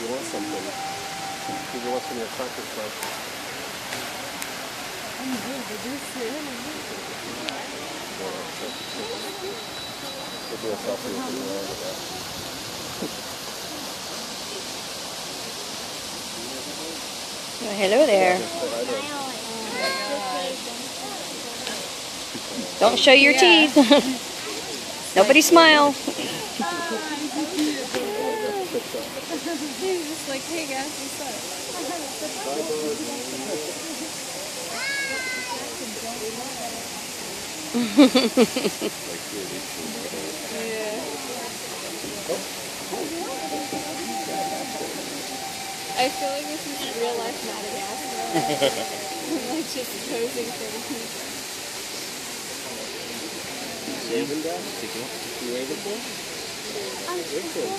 you want something. Give you want some of your crackers, but... I'm good, but you're a selfie you with that. Well, hello there. Don't show your teeth. Nobody smile. just like, hey guys, what's up? I feel like this is real life Madagascar. I'm like just posing for the people. See? See? See?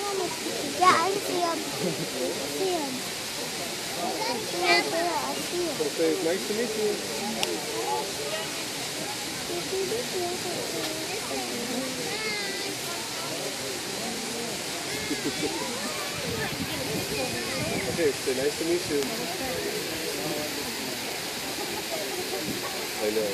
Okay, nice to meet you. okay, say nice to meet you. I know.